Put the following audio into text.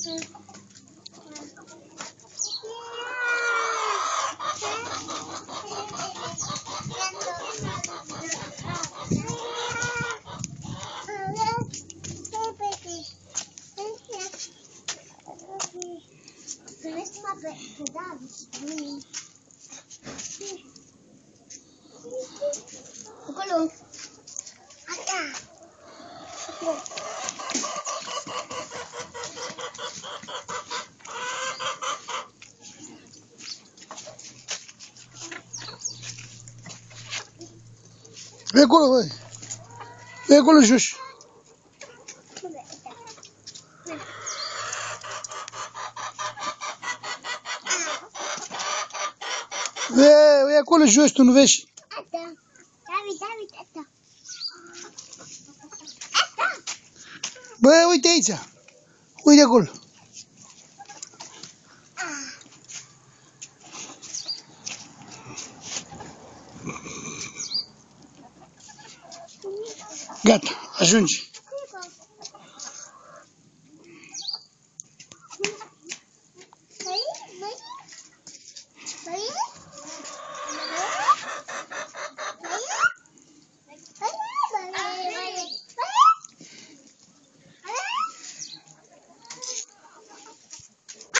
Pukul lu. Ada. Veículo, veículo justo. Vê, veículo justo, não vês? Băi, uite aici! Uite acolo! Gata, ajungi.